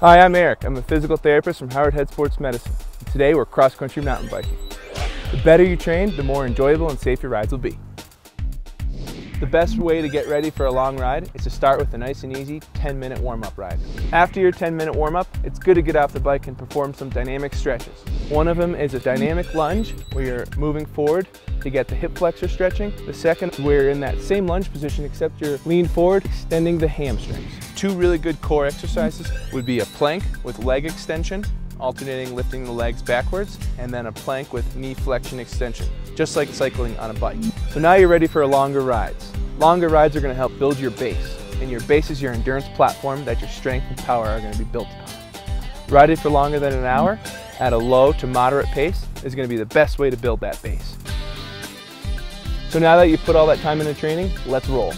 Hi, I'm Eric. I'm a physical therapist from Howard Head Sports Medicine. And Today we're cross-country mountain biking. The better you train, the more enjoyable and safe your rides will be. The best way to get ready for a long ride is to start with a nice and easy 10 minute warm up ride. After your 10 minute warm up, it's good to get off the bike and perform some dynamic stretches. One of them is a dynamic lunge where you're moving forward to get the hip flexor stretching. The second, we're in that same lunge position except you're leaned forward, extending the hamstrings. Two really good core exercises would be a plank with leg extension alternating lifting the legs backwards, and then a plank with knee flexion extension, just like cycling on a bike. So now you're ready for longer rides. Longer rides are gonna help build your base, and your base is your endurance platform that your strength and power are gonna be built upon. Riding for longer than an hour at a low to moderate pace is gonna be the best way to build that base. So now that you've put all that time into training, let's roll.